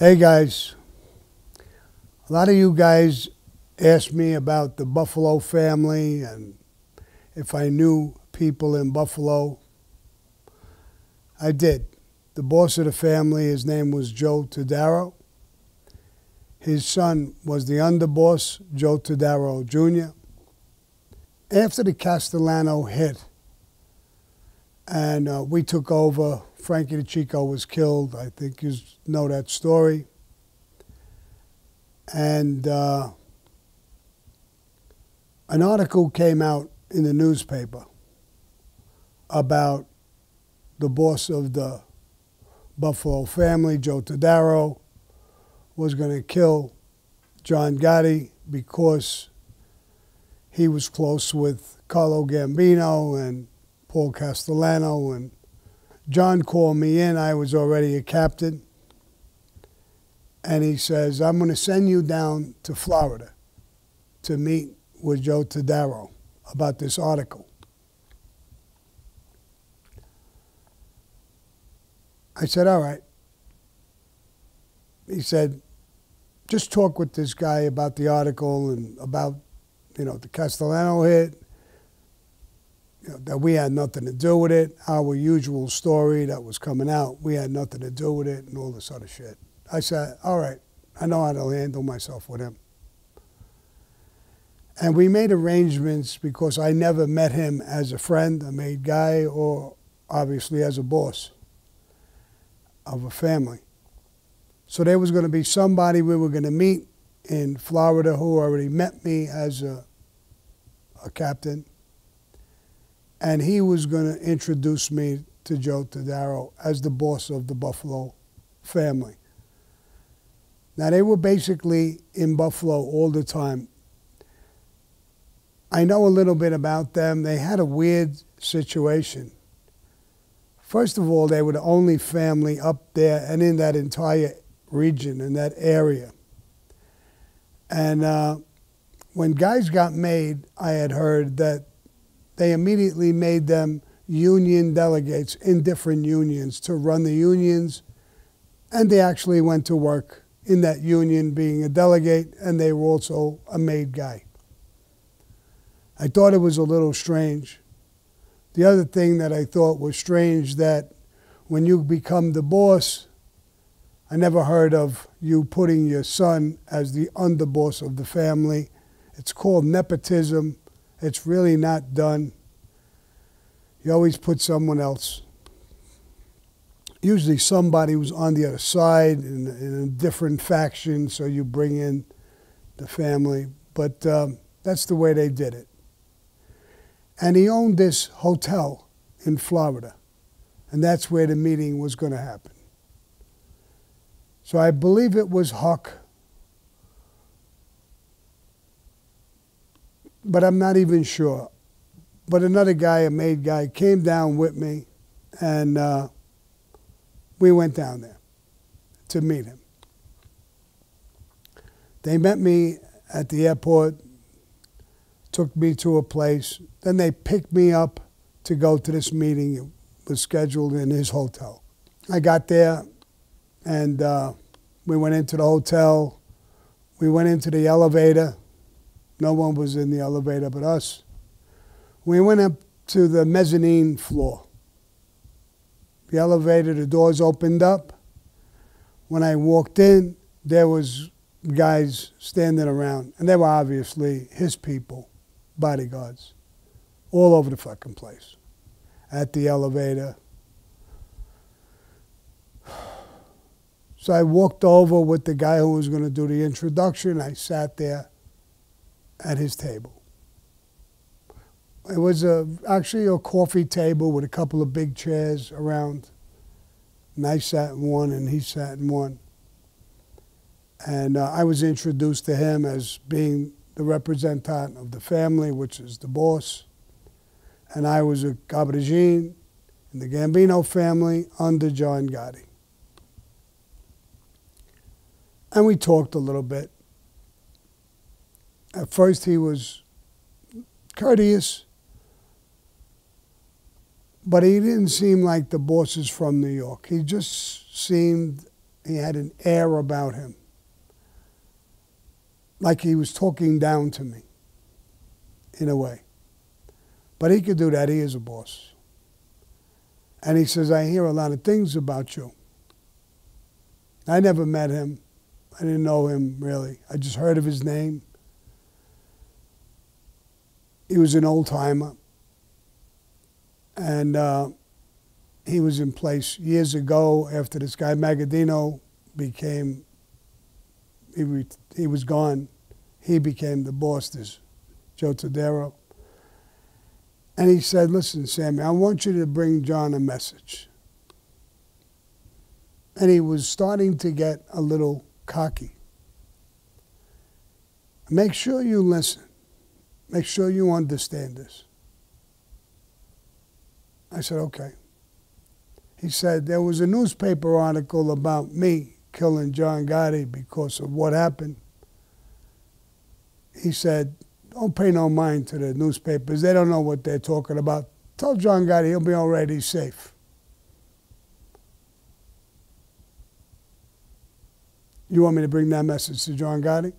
Hey guys, a lot of you guys asked me about the Buffalo family and if I knew people in Buffalo. I did. The boss of the family, his name was Joe Todaro. His son was the underboss, Joe Todaro Jr. After the Castellano hit and uh, we took over, Frankie DeCicco was killed. I think you know that story. And uh, an article came out in the newspaper about the boss of the Buffalo family, Joe Todaro, was going to kill John Gotti because he was close with Carlo Gambino and Paul Castellano. And John called me in. I was already a captain. And he says, I'm going to send you down to Florida to meet with Joe Todaro about this article. I said, all right. He said, just talk with this guy about the article and about, you know, the Castellano hit, that we had nothing to do with it, our usual story that was coming out, we had nothing to do with it, and all this other shit. I said, all right, I know how to handle myself with him. And we made arrangements because I never met him as a friend, a made guy, or obviously as a boss of a family. So there was going to be somebody we were going to meet in Florida who already met me as a, a captain. And he was going to introduce me to Joe Todaro as the boss of the Buffalo family. Now, they were basically in Buffalo all the time. I know a little bit about them. They had a weird situation. First of all, they were the only family up there and in that entire region, in that area. And uh, when guys got made, I had heard that they immediately made them union delegates in different unions to run the unions, and they actually went to work in that union being a delegate, and they were also a made guy. I thought it was a little strange. The other thing that I thought was strange that when you become the boss, I never heard of you putting your son as the underboss of the family. It's called nepotism. It's really not done. You always put someone else. Usually somebody who's on the other side in, in a different faction, so you bring in the family. But um, that's the way they did it. And he owned this hotel in Florida. And that's where the meeting was going to happen. So I believe it was Huck. But I'm not even sure. But another guy, a made guy, came down with me, and uh, we went down there to meet him. They met me at the airport took me to a place. Then they picked me up to go to this meeting. It was scheduled in his hotel. I got there and uh, we went into the hotel. We went into the elevator. No one was in the elevator but us. We went up to the mezzanine floor. The elevator, the doors opened up. When I walked in, there was guys standing around, and they were obviously his people bodyguards all over the fucking place. At the elevator. So I walked over with the guy who was going to do the introduction. I sat there at his table. It was a, actually a coffee table with a couple of big chairs around. And I sat in one and he sat in one. And uh, I was introduced to him as being the representant of the family, which is the boss. And I was a caporegime in the Gambino family under John Gotti. And we talked a little bit. At first, he was courteous, but he didn't seem like the bosses from New York. He just seemed He had an air about him, like he was talking down to me, in a way. But he could do that. He is a boss. And he says, I hear a lot of things about you. I never met him. I didn't know him really. I just heard of his name. He was an old timer. And uh, he was in place years ago after this guy Magaddino became, he, re, he was gone. He became the boss, this Joe Todaro. And he said, Listen, Sammy, I want you to bring John a message. And he was starting to get a little cocky. Make sure you listen. Make sure you understand this. I said, okay. He said, there was a newspaper article about me killing John Gotti because of what happened. He said, don't pay no mind to the newspapers. They don't know what they're talking about. Tell John Gotti he'll be all right. He's safe. You want me to bring that message to John Gotti?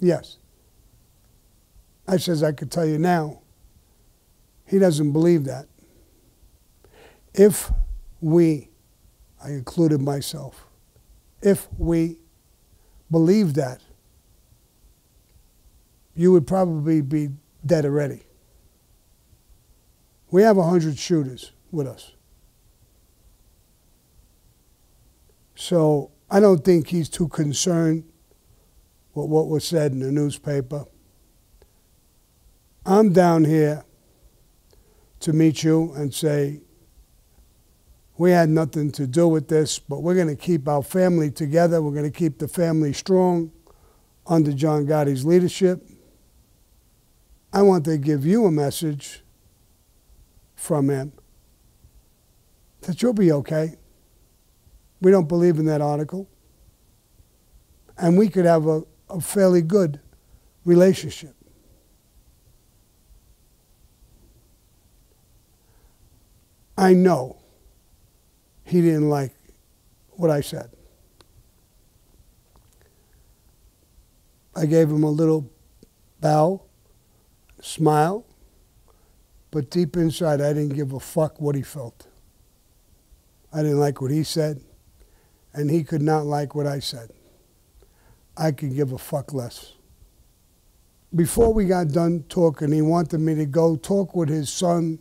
Yes. I says, I could tell you now, he doesn't believe that. If we, I included myself, if we believe that, you would probably be dead already. We have 100 shooters with us. So I don't think he's too concerned with what was said in the newspaper. I'm down here to meet you and say, we had nothing to do with this, but we're going to keep our family together. We're going to keep the family strong under John Gotti's leadership. I want to give you a message from him that you'll be okay. We don't believe in that article. And we could have a, a fairly good relationship. I know he didn't like what I said. I gave him a little bow, smile, but deep inside, I didn't give a fuck what he felt. I didn't like what he said, and he could not like what I said. I could give a fuck less. Before we got done talking, he wanted me to go talk with his son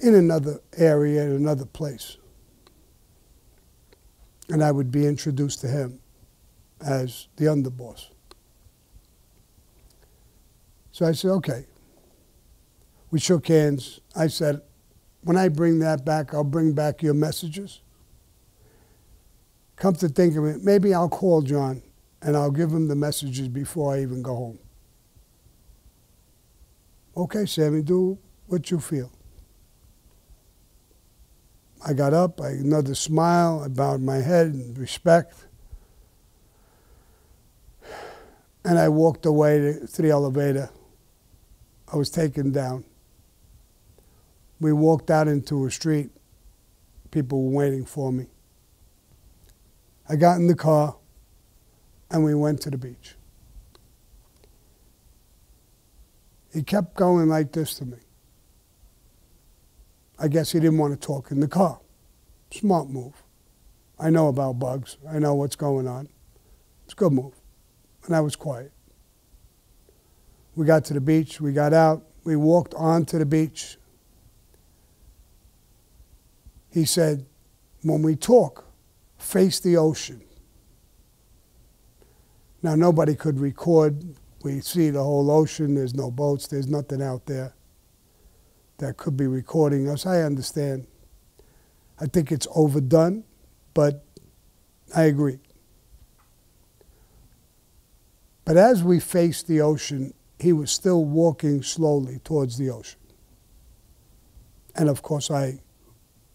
in another area, in another place. And I would be introduced to him as the underboss. So I said, okay. We shook hands. I said, when I bring that back, I'll bring back your messages. Come to think of it, maybe I'll call John and I'll give him the messages before I even go home. Okay, Sammy, do what you feel. I got up, I another smile, I bowed my head in respect. And I walked away to, the elevator. I was taken down. We walked out into a street. People were waiting for me. I got in the car and we went to the beach. He kept going like this to me. I guess he didn't want to talk in the car. Smart move. I know about bugs. I know what's going on. It's a good move. And I was quiet. We got to the beach. We got out. We walked onto the beach. He said, when we talk, face the ocean. Now, nobody could record. We see the whole ocean. There's no boats. There's nothing out there that could be recording us. I understand. I think it's overdone, but I agree. But as we faced the ocean, he was still walking slowly towards the ocean. And of course, I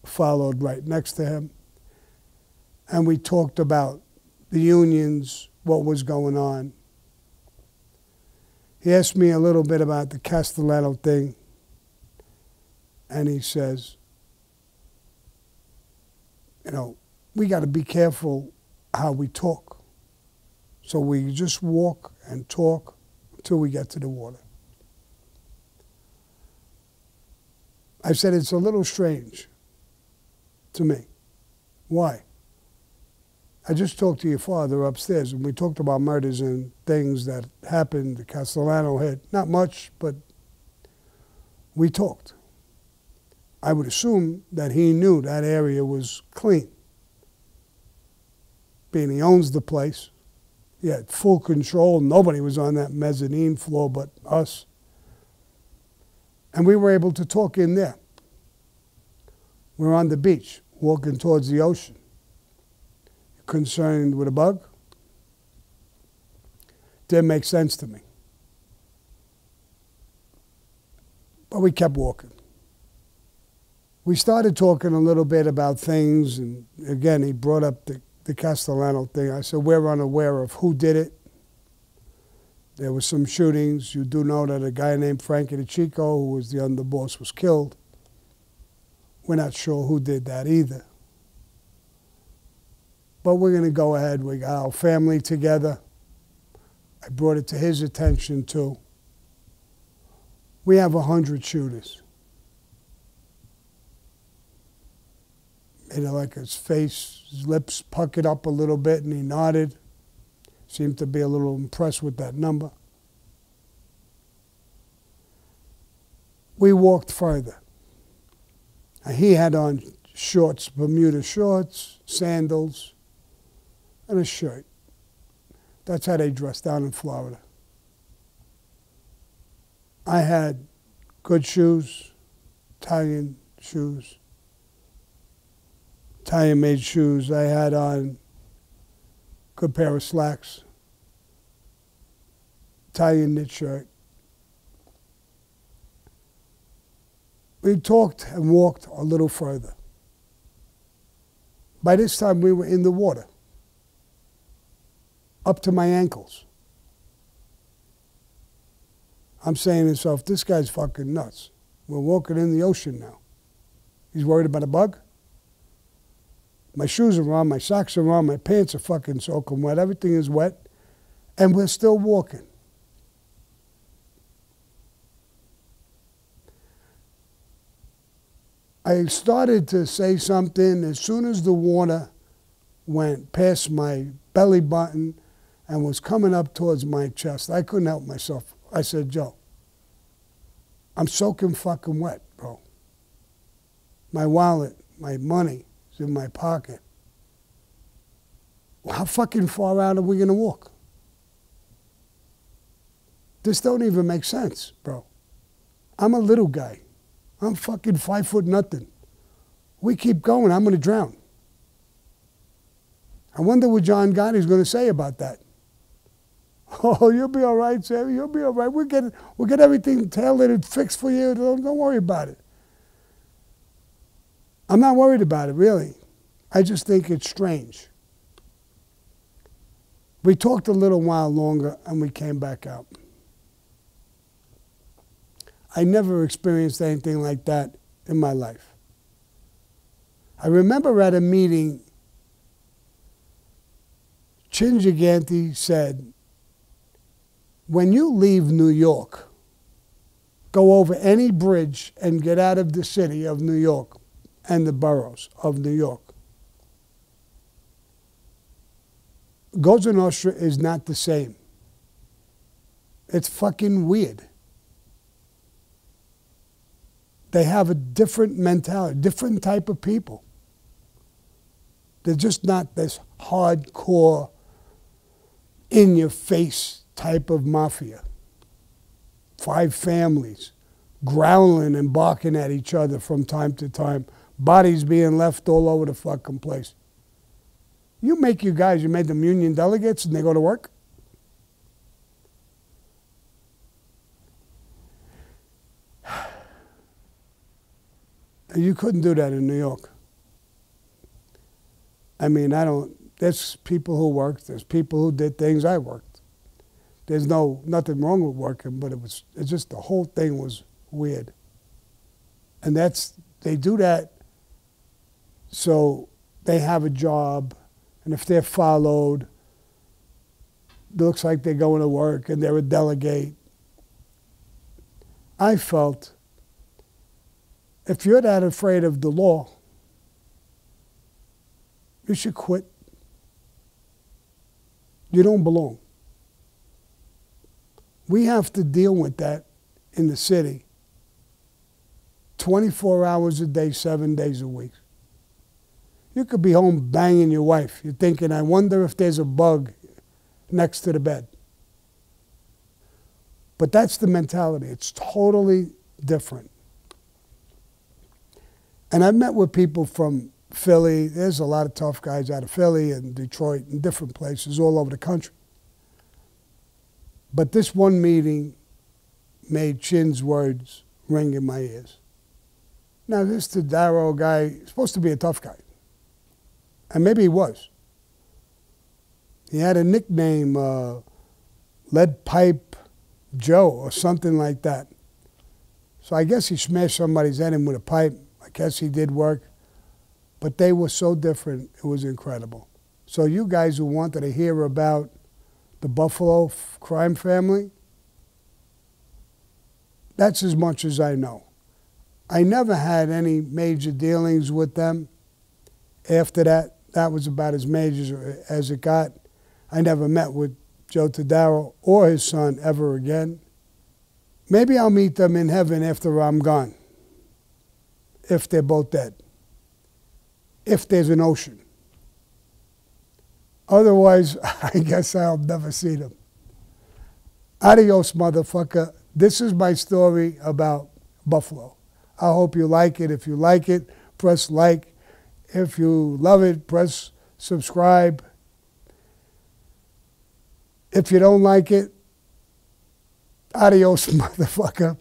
followed right next to him. And we talked about the unions, what was going on. He asked me a little bit about the Castellano thing and he says, you know, we got to be careful how we talk. So we just walk and talk until we get to the water. I said it's a little strange to me. Why? I just talked to your father upstairs, and we talked about murders and things that happened. Castellano had not much, but we talked. I would assume that he knew that area was clean. Being he owns the place, he had full control. Nobody was on that mezzanine floor but us. And we were able to talk in there. We're on the beach, walking towards the ocean. Concerned with a bug? Didn't make sense to me. But we kept walking. We started talking a little bit about things, and again, he brought up the, the Castellano thing. I said, We're unaware of who did it. There were some shootings. You do know that a guy named Frankie DeCicco, who was the underboss, was killed. We're not sure who did that either. But we're going to go ahead. We got our family together. I brought it to his attention too. We have a hundred shooters. It like his face, his lips puckered up a little bit, and he nodded. Seemed to be a little impressed with that number. We walked further. He had on shorts, Bermuda shorts, sandals, and a shirt. That's how they dress down in Florida. I had good shoes, Italian shoes, Italian made shoes. I had on a good pair of slacks, Italian knit shirt. We talked and walked a little further. By this time, we were in the water, up to my ankles. I'm saying to myself, this guy's fucking nuts. We're walking in the ocean now. He's worried about a bug? My shoes are on, my socks are on, my pants are fucking soaking wet, everything is wet, and we're still walking. I started to say something as soon as the water went past my belly button and was coming up towards my chest. I couldn't help myself. I said, Joe, I'm soaking fucking wet, bro. My wallet, my money in my pocket. How fucking far out are we going to walk? This don't even make sense, bro. I'm a little guy. I'm fucking five foot nothing. We keep going, I'm going to drown. I wonder what John Gotti's going to say about that. Oh, you'll be all right, Sammy. You'll be all right. We'll get, we'll get everything tailored and fixed for you. Don't, don't worry about it. I'm not worried about it, really. I just think it's strange. We talked a little while longer and we came back out. I never experienced anything like that in my life. I remember at a meeting, Chin Gigante said, when you leave New York, go over any bridge and get out of the city of New York and the boroughs of New York. Cosa Nostra is not the same. It's fucking weird they have a different mentality, different type of people. They're just not this hardcore, in your face type of mafia. Five families growling and barking at each other from time to time, bodies being left all over the fucking place. You make you guys, you made them union delegates and they go to work? You couldn't do that in New York. I mean, I don't. There's people who worked. There's people who did things. I worked. There's no nothing wrong with working, but it was. It's just the whole thing was weird. And that's they do that. So they have a job, and if they're followed, it looks like they're going to work and they're a delegate. I felt if you're that afraid of the law, you should quit. You don't belong. We have to deal with that in the city 24 hours a day, seven days a week. You could be home banging your wife. You're thinking, I wonder if there's a bug next to the bed. But that's the mentality. It's totally different. And I've met with people from Philly. There's a lot of tough guys out of Philly and Detroit and different places all over the country. But this one meeting made Chin's words ring in my ears. Now, this Todaro guy supposed to be a tough guy. And maybe he was. He had a nickname, uh, Lead Pipe Joe, or something like that. So I guess he smashed somebody's head in with a pipe. I guess he did work. But they were so different, it was incredible. So, you guys who wanted to hear about the Buffalo crime family, that's as much as I know. I never had any major dealings with them. After that, that was about as major as it got. I never met with Joe Todaro or his son ever again. Maybe I'll meet them in heaven after I'm gone, if they're both dead, if there's an ocean. Otherwise, I guess I'll never see them. Adios, motherfucker. This is my story about Buffalo. I hope you like it. If you like it, press like. If you love it, press subscribe. If you don't like it, adios, motherfucker.